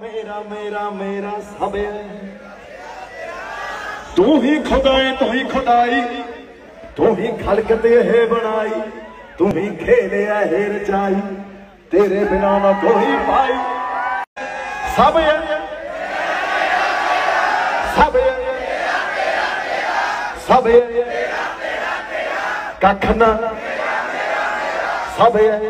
ਮੇਰਾ ਮੇਰਾ ਮੇਰਾ ਸਭ ਤੂੰ ਹੀ ਖੁਦਾਏ ਤੂੰ ਹੀ ਖੁਦਾਈ। ਤੂੰ ਹੀ ਖਲਕ ਤੇ ਇਹ ਬਣਾਈ। ਤੂੰ ਹੀ ਖੇਲਿਆ ਇਹ ਰਚਾਈ। ਤੇਰੇ ਬਿਨਾ ਨਾ ਕੋਈ ਪਾਈ। ਸਭ ਹੈ। ਸਭ ਹੈ। ਸਭ ਹੈ। ਕੱਖ ਨਾ। ਸਭ ਹੈ।